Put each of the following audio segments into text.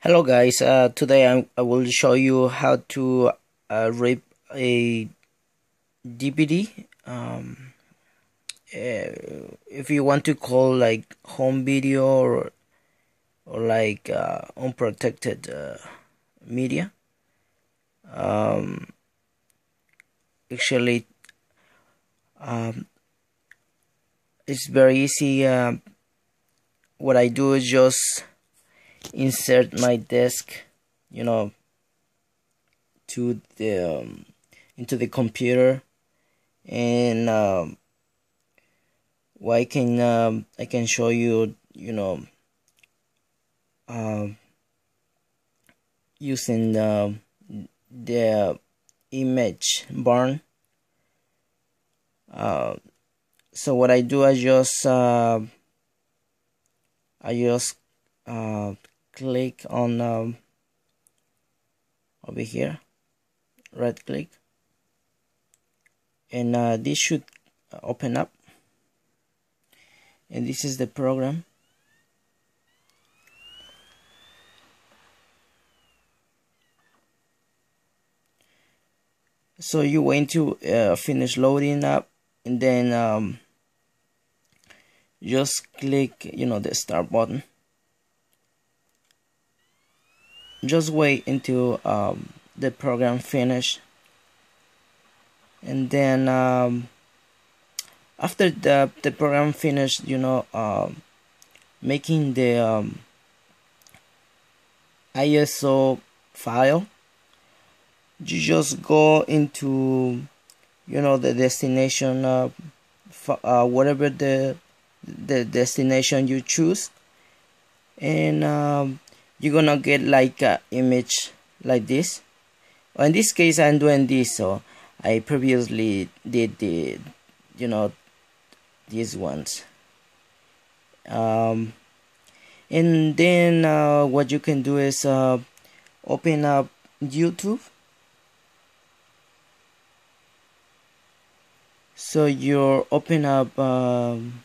Hello guys, uh, today I'm, i will show you how to uh, rip a DVD. Um, uh, if you want to call like home video or, or like uh, unprotected uh, media. Um, actually, um, it's very easy. Uh, what I do is just insert my disk you know to the um, into the computer. And um, well, I can um, I can show you you know uh, using the, the ImgBurn. Uh, so what I do I just uh, I just uh, click on um, over here right click. And uh, this should open up. And this is the program. So you wait to uh, finish loading up and then um, just click you know the start button just wait until um, the program finish. And then um, after the, the program finished you know uh, making the um, ISO file you just go into you know the destination uh, uh, whatever the the destination you choose. And um, you're gonna get like a image like this? Well, in this case I'm doing this so I previously did the you know these ones. Um, and then uh, what you can do is uh, open up YouTube. So you open up um,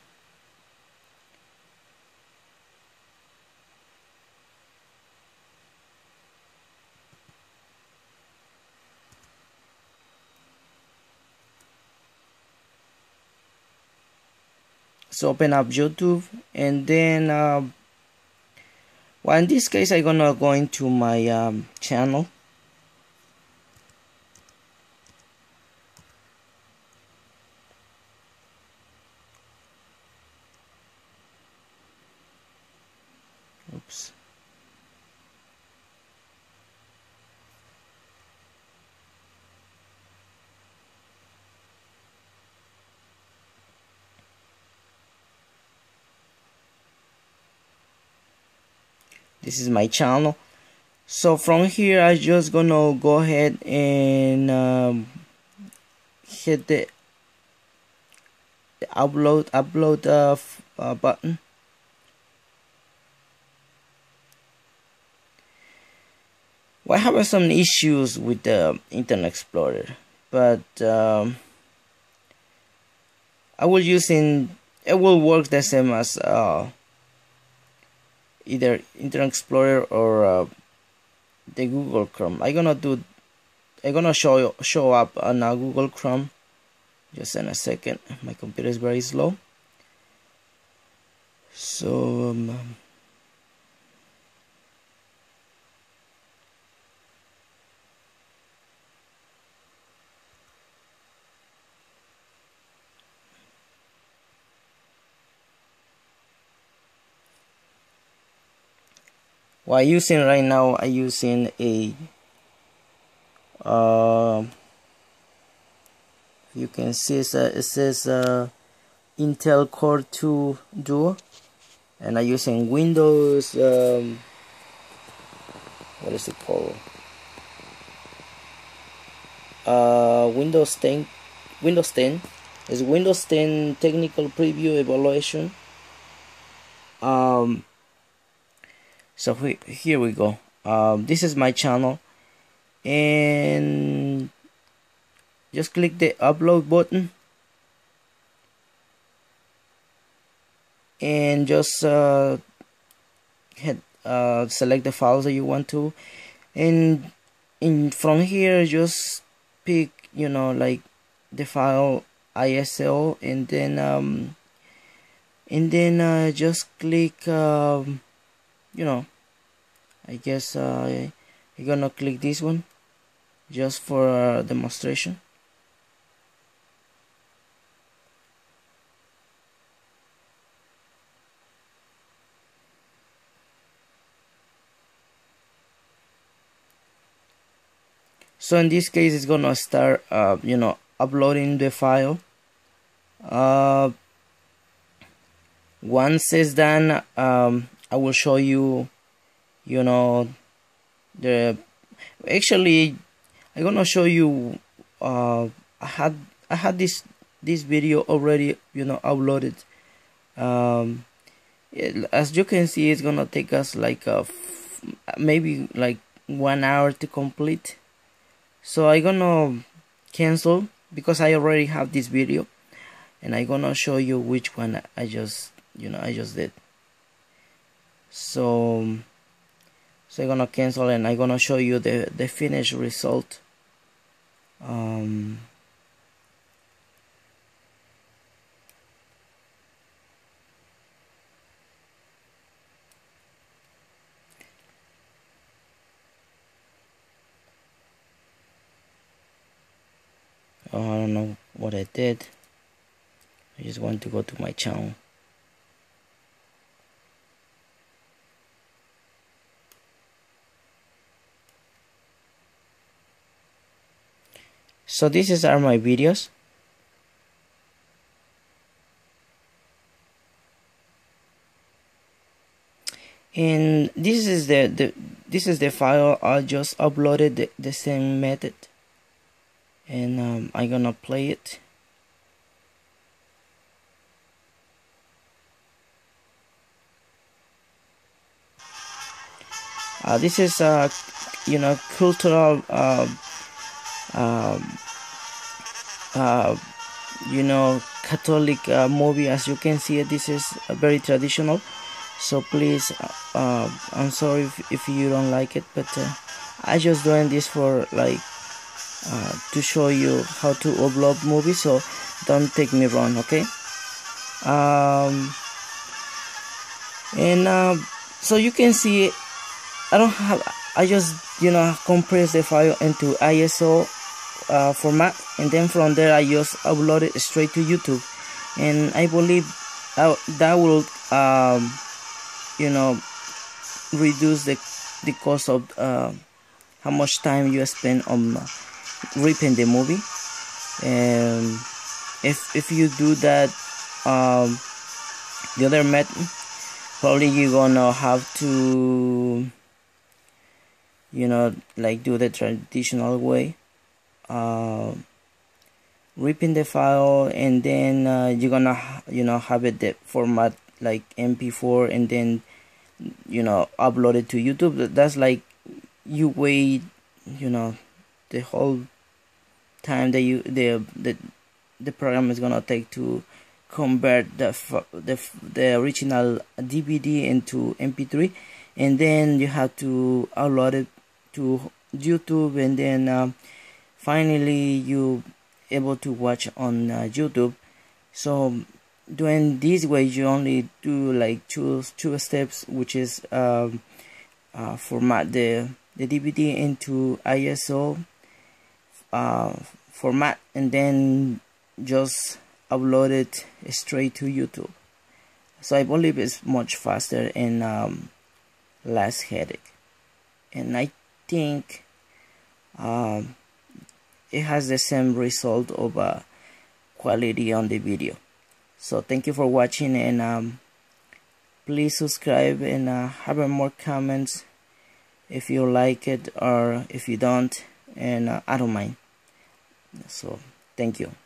so open up YouTube and then uh, well in this case I'm gonna go into my um, channel this is my channel. So from here I just gonna go ahead and um, hit the, upload upload uh, uh, button. Well, I have some issues with the Internet Explorer but um, I will using it will work the same as uh, either Internet Explorer or uh, the Google Chrome. I'm gonna do. I'm gonna show show up on uh, Google Chrome. Just in a second. My computer is very slow. So. Um, what I'm using right now? I'm using a uh, you can see it says uh, Intel Core 2 Duo. And I'm using Windows um, what is it called? Uh, Windows 10 Windows 10 is Windows 10 technical preview evaluation. Um, so here we go. Um, this is my channel. And just click the upload button. And just uh, hit uh, select the files that you want to. And in from here just pick you know like the file ISO and then um, and then uh, just click um, you know I guess uh, you're gonna click this one just for uh, demonstration. So in this case it's gonna start uh, you know uploading the file. Uh, once it's done um, I will show you you know the actually I'm gonna show you uh, I had I had this this video already you know uploaded. Um, it, as you can see it's gonna take us like a maybe like one hour to complete. So I'm gonna cancel because I already have this video. And I'm gonna show you which one I just you know I just did so so I'm gonna cancel and I'm gonna show you the the finished result. Um, oh, I don't know what I did. I just want to go to my channel so these are my videos. And this is the, the this is the file. I just uploaded the, the same method. And um, I'm gonna play it. Uh, this is a you know cultural uh, um, uh, you know Catholic uh, movie as you can see this is very traditional. So please uh, I'm sorry if, if, you don't like it but uh, I just doing this for like uh, to show you how to upload movies so don't take me wrong okay? Um, and uh, so you can see I don't have I just you know compress the file into ISO uh, format and then from there I just upload it straight to YouTube. And I believe that, will um, you know reduce the the cost of uh, how much time you spend on uh, ripping the movie. And if if you do that um, the other method probably you're gonna have to you know like do the traditional way uh, ripping the file and then uh, you're gonna you know have it the format like mp4 and then you know upload it to youtube. That's like you wait you know the whole time that you the the the program is gonna take to convert the the the original DVD into MP3, and then you have to upload it to YouTube, and then um, finally you able to watch on uh, YouTube. So doing this way, you only do like two two steps, which is um, uh, format the the DVD into ISO uh, format and then just upload it straight to YouTube. So I believe it's much faster and um, less headache. And I think um, it has the same result of uh, quality on the video. So thank you for watching and um, please subscribe and uh, have more comments if you like it or if you don't. And uh, I don't mind. So thank you